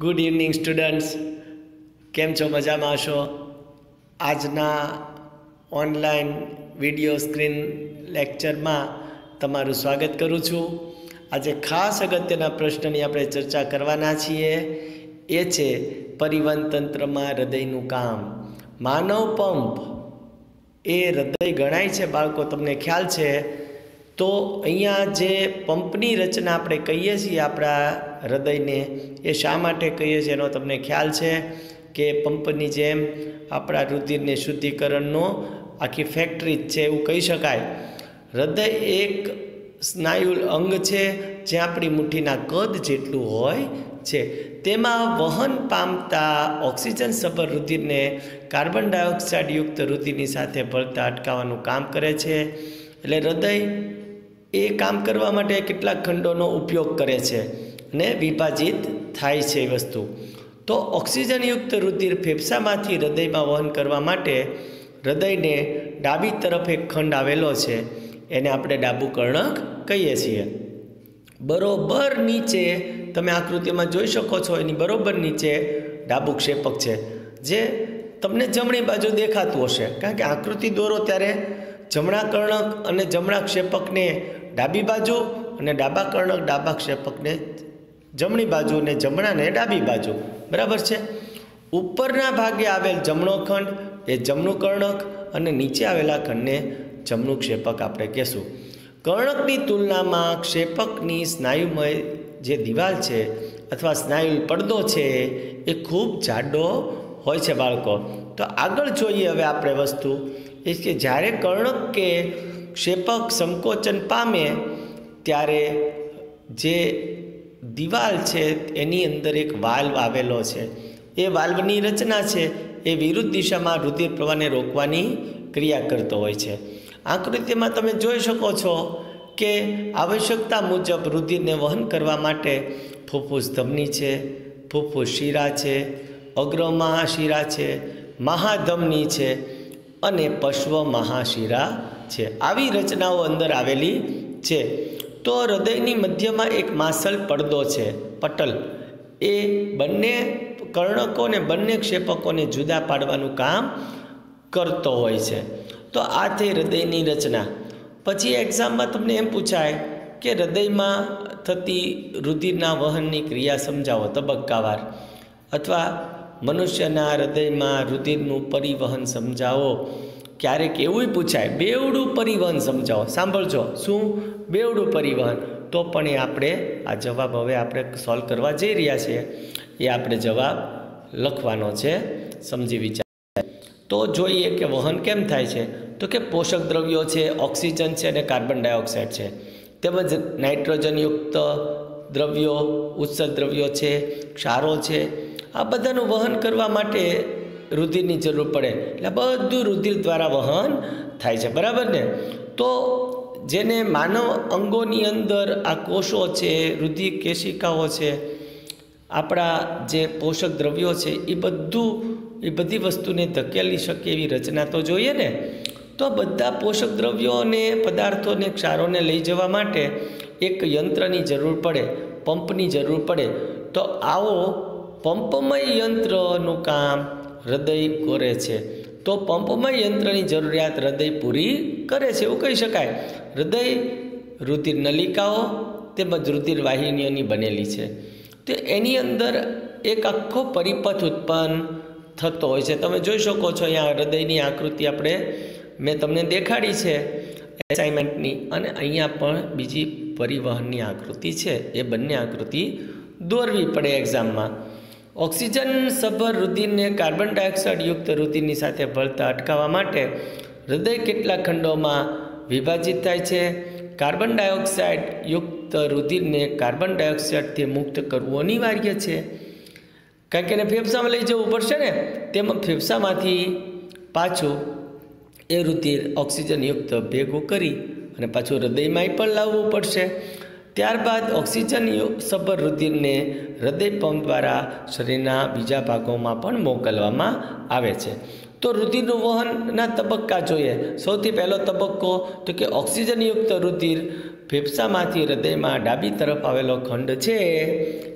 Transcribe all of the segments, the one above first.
Good evening students કેમ છો? મજામાં હશો? આજના ઓનલાઈન વીડિયો સ્ક્રીન લેક્ચરમાં તમારું સ્વાગત કરું છું. આજે ખાસ અગત્યના પ્રશ્નની આપણે ચર્ચા કરવાના છીએ. એ છે પરિવહન તંત્રમાં હૃદયનું કામ. માનવ પંપ એ હૃદય ગણાય છે, બાળકો, તમને ખ્યાલ છે? તો અહીંયા જે પંપની રચના આપણે કહીએ છીએ, આપણા હૃદયને એ શા માટે કહીએ છીએ એનો તમને ખ્યાલ છે કે પંપની જેમ આપણા રુધિરને શુદ્ધિકરણનો આખી ફેક્ટરી જ છે એવું કહી શકાય. હૃદય એક સ્નાયુ અંગ છે જે આપણી મુઠ્ઠીના કદ જેટલું હોય છે. તેમાં વહન પામતા ઓક્સિજન સભર રુધિરને કાર્બન ડાયોક્સાઇડયુક્ત રુધિરની સાથે ભળતા અટકાવવાનું કામ કરે છે. એટલે હૃદય એ કામ કરવા માટે કેટલાક ખંડોનો ઉપયોગ કરે છે. અને વિભાજિત થાય છે વસ્તુ. તો ઓક્સિજનયુક્ત રુધિર ફેફસામાંથી હૃદયમાં વહન કરવા માટે હૃદયને ડાબી તરફ એક ખંડ આવેલો છે. એને આપણે ડાબુ કર્ણક કહીએ છીએ. બરોબર નીચે તમે આકૃતિમાં જોઈ શકો છો, એની બરોબર નીચે ડાબુ ક્ષેપક છે, જે તમને જમણી બાજુ દેખાતું હશે. કારણ કે આકૃતિ દોરો ત્યારે જમણા કર્ણક અને જમણા ક્ષેપકને ડાબી બાજુ અને ડાબા કર્ણક ડાબા ક્ષેપકને જમણી બાજુ અને જમણાને ડાબી બાજુ. બરાબર છે? ઉપરના ભાગે આવેલ જમણો ખંડ એ જમણું કર્ણક અને નીચે આવેલા ખંડને જમણું ક્ષેપક આપણે કહેશું. કર્ણકની તુલનામાં ક્ષેપકની સ્નાયુમય જે દિવાલ છે અથવા સ્નાયુ પડદો છે એ ખૂબ જાડો હોય છે બાળકો. તો આગળ જોઈએ હવે આપણે વસ્તુ એ કે જ્યારે કર્ણક કે ક્ષેપક સંકોચન પામે ત્યારે જે દિવાલ છે, એની અંદર એક વાલ્વ આવેલો છે. એ વાલ્વની રચના છે, એ વિરુદ્ધ દિશામાં રુધિર પ્રવાહને રોકવાની ક્રિયા કરતો હોય છે. આકૃતિમાં તમે જોઈ શકો છો કે આવશ્યકતા મુજબ રુધિરને વહન કરવા માટે ફૂફૂસ ધમની છે, ફૂફૂસ શિરા છે, અગ્ર મહાશિરા છે, મહાધમની છે અને પશ્વ મહાશિરા છે. આવી રચનાઓ અંદર આવેલી છે. તો હૃદયની મધ્યમાં એક માસલ પડદો છે, પટલ. એ બંને કર્ણકોને, બંને ક્ષેપકોને જુદા પાડવાનું કામ કરતો હોય છે. તો આ થઈ હૃદયની રચના. પછી એક્ઝામમાં તમને એમ પૂછાય કે હૃદયમાં થતી રુધિરના વહનની ક્રિયા સમજાવો, તબક્કાવાર. અથવા મનુષ્યના હૃદયમાં રુધિરનું પરિવહન સમજાવો. ક્યારેક એવું પૂછાય, બેવડું પરિવહન સમજાવો. સાંભળજો. શું? બેવડું પરિવહન. તો પણ એ આપણે, આ જવાબ હવે આપણે સોલ્વ કરવા જઈ રહ્યા છીએ. એ આપણે જવાબ લખવાનો છે, સમજી વિચાર. તો જોઈએ કે વહન કેમ થાય છે. તો કે પોષક દ્રવ્યો છે, ઓક્સિજન છે અને કાર્બન ડાયોક્સાઇડ છે. તેમજ નાઇટ્રોજનયુક્ત દ્રવ્યો, ઉત્સર્ગ દ્રવ્યો છે, ક્ષારો છે. આ બધાનું વહન કરવા માટે રુધિરની જરૂર પડે. એટલે બધું રુધિર દ્વારા વહન થાય છે. બરાબર ને? તો જેને માનવ અંગોની અંદર આ કોષો છે, રુધિર કેશિકાઓ છે, આપણા જે પોષક દ્રવ્યો છે, એ બધું, એ બધી વસ્તુને ધકેલી શકે એવી રચના તો જોઈએ ને? તો બધા પોષક દ્રવ્યો અને પદાર્થોને, ક્ષારોને લઈ જવા માટે એક યંત્રની જરૂર પડે, પંપની જરૂર પડે. તો આવો પંપમય યંત્રનું કામ હૃદય કરે છે. તો પંપમય યંત્રની જરૂરિયાત હૃદય પૂરી કરે છે એવું કહી શકાય. હૃદય રુધિર નલિકાઓ તેમજ રુધિર વાહિનીઓની બનેલી છે. તો એની અંદર એક આખો પરિપથ ઉત્પન્ન થતો હોય છે. તમે જોઈ શકો છો અહીંયા હૃદયની આકૃતિ આપણે મેં તમને દેખાડી છે. એસાઇનમેન્ટની અને અહીંયા પણ બીજી પરિવહનની આકૃતિ છે. એ બંને આકૃતિ દોરવી પડે એક્ઝામમાં ઓક્સિજન સભર રુધિરને કાર્બન ડાયોક્સાઇડ યુક્ત રુધિરની સાથે ભળતા અટકાવવા માટે હૃદય કેટલા ખંડોમાં વિભાજિત થાય છે. કાર્બન ડાયોક્સાઇડ યુક્ત રુધિરને કાર્બન ડાયોક્સાઇડથી મુક્ત કરવું અનિવાર્ય છે. કારણ કે એને ફેફસામાં લઈ જવું પડશે ને, તેમાં ફેફસામાંથી પાછું એ રુધિર ઓક્સિજનયુક્ત ભેગું કરી અને પાછું હૃદયમાં પણ લાવવું પડશે. ત્યારબાદ ઓક્સિજન સભર રુધિરને હૃદય પંપ દ્વારા શરીરના બીજા ભાગોમાં પણ મોકલવામાં આવે છે. તો રુધિરનું વહનના તબક્કા જોઈએ. સૌથી પહેલો તબક્કો તો કે ઓક્સિજનયુક્ત રુધિર ફેફસામાંથી હૃદયમાં ડાબી તરફ આવેલો ખંડ છે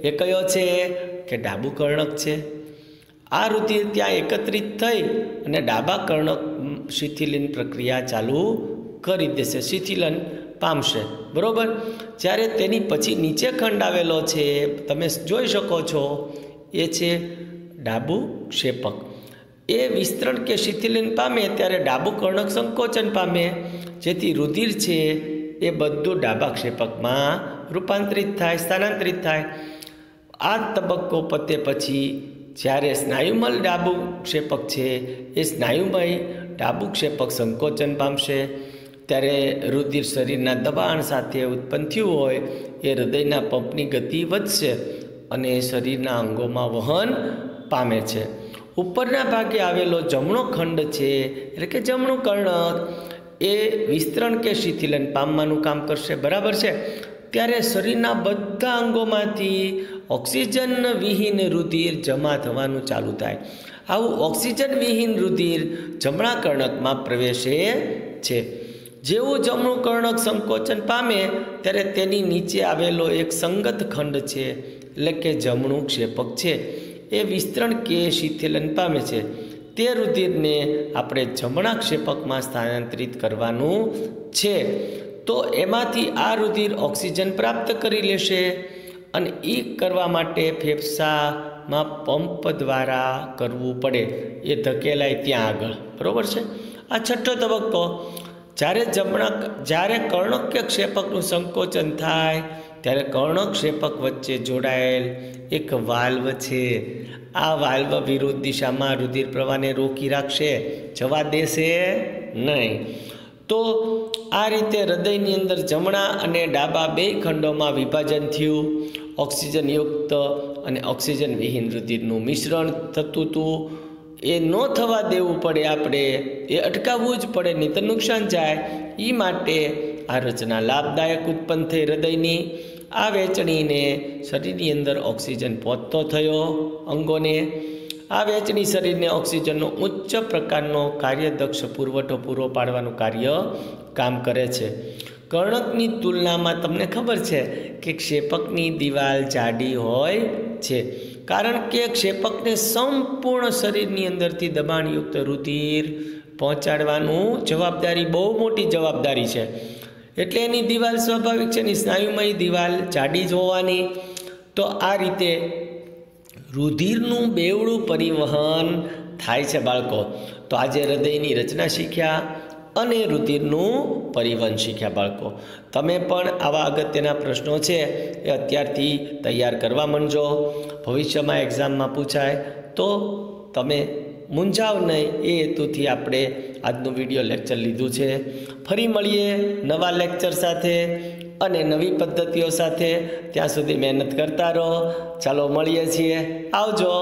એ કયો છે? કે ડાબુ કર્ણક છે. આ રુધિર ત્યાં એકત્રિત થઈ અને ડાબા કર્ણક શિથિલિન પ્રક્રિયા ચાલુ કરી દેશે. શિથિલન પામશે. બરાબર? જ્યારે તેની પછી નીચે ખંડ આવેલો છે, તમે જોઈ શકો છો, એ છે ડાબુ ક્ષેપક એ વિસ્તરણ કે શિથિલિન પામે ત્યારે ડાબુ કર્ણક સંકોચન પામે, જેથી રુધિર છે એ બધું ડાબા ક્ષેપકમાં રૂપાંતરિત થાય, સ્થાનાંતરિત થાય. આ તબક્કો પતે પછી જ્યારે સ્નાયુમલ ડાબુ ક્ષેપક છે, એ સ્નાયુમય ડાબુ ક્ષેપક સંકોચન પામશે. ત્યારે રુધિર શરીરના દબાણ સાથે ઉત્પન્ન થયું હોય, એ હૃદયના પંપની ગતિ વધશે અને શરીરના અંગોમાં વહન પામે છે. ઉપરના ભાગે આવેલો જમણો ખંડ છે, એટલે કે જમણું કર્ણક, એ વિસ્તરણ કે શિથિલન પામવાનું કામ કરશે, બરાબર છે? ત્યારે શરીરના બધા અંગોમાંથી ઓક્સિજન વિહીન રુધિર જમા થવાનું ચાલુ થાય. આવું ઓક્સિજન વિહીન રુધિર જમણા કર્ણકમાં પ્રવેશે છે. જેવું જમણું કર્ણક સંકોચન પામે, ત્યારે તેની નીચે આવેલો એક સંગત ખંડ છે, એટલે કે જમણું ક્ષેપક છે. એ વિસ્તરણ કે શિથિલન પામે છે. તે રુધિરને આપણે જમણા ક્ષેપકમાં સ્થાનાંતરિત કરવાનું છે. તો એમાંથી આ રુધિર ઓક્સિજન પ્રાપ્ત કરી લેશે અને એ કરવા માટે ફેફસામાં પંપ દ્વારા કરવું પડે. એ ધકેલાય ત્યાં આગળ. બરાબર છે? આ છઠ્ઠો તબક્કો. જ્યારે જમણા જ્યારે કર્ણક કે ક્ષેપકનું સંકોચન થાય, ત્યારે કર્ણક ક્ષેપક વચ્ચે જોડાયેલ એક વાલ્વ છે. આ વાલ્વ વિરુદ્ધ દિશામાં રુધિર પ્રવાહને રોકી રાખશે, જવા દેશે નહીં. તો આ રીતે હૃદયની અંદર જમણા અને ડાબા બે ખંડોમાં વિભાજન થયું. ઓક્સિજનયુક્ત અને ઓક્સિજન વિહીન રુધિરનું મિશ્રણ થતું હતું. એ ન થવા દેવું પડે આપણે, એ અટકાવવું જ પડે, નહીં તો નુકસાન જાય. એ માટે આ રચના લાભદાયક ઉત્પન્ન થઈ હૃદયની, આ વેચણીને શરીરની અંદર ઓક્સિજન પહોંચતો થયો અંગોને. આ વેચણી શરીરને ઓક્સિજનનો ઉચ્ચ પ્રકારનો કાર્યદક્ષ પુરવઠો પૂરો પાડવાનું કાર્ય કામ કરે છે. કર્ણકની તુલનામાં તમને ખબર છે કે ક્ષેપકની દિવાલ જાડી હોય છે. કારણ કે ક્ષેપકને સંપૂર્ણ શરીરની અંદરથી દબાણયુક્ત રુધિર પહોંચાડવાનું જવાબદારી બહુ મોટી જવાબદારી છે. એટલે એની દિવાલ સ્વાભાવિક છે, એની સ્નાયુમય દિવાલ જાડી જ હોવાની. તો આ રીતે રુધિરનું બેવડું પરિવહન થાય છે બાળકો. તો આજે હૃદયની રચના શીખ્યા અને રુધિરનું પરિવહન શીખ્યા બાળકો. તમે પણ આવા અગત્યના પ્રશ્નો છે એ અત્યારથી તૈયાર કરવા માંડજો. ભવિષ્યમાં એક્ઝામમાં પૂછાય તો તમે મૂંઝાવ નહીં એ હેતુથી આપણે આજનું વીડિયો લેક્ચર લીધું છે. ફરી મળીએ નવા લેક્ચર સાથે અને નવી પદ્ધતિઓ સાથે. ત્યાં સુધી મહેનત કરતા રહો. ચાલો મળીએ છીએ. આવજો.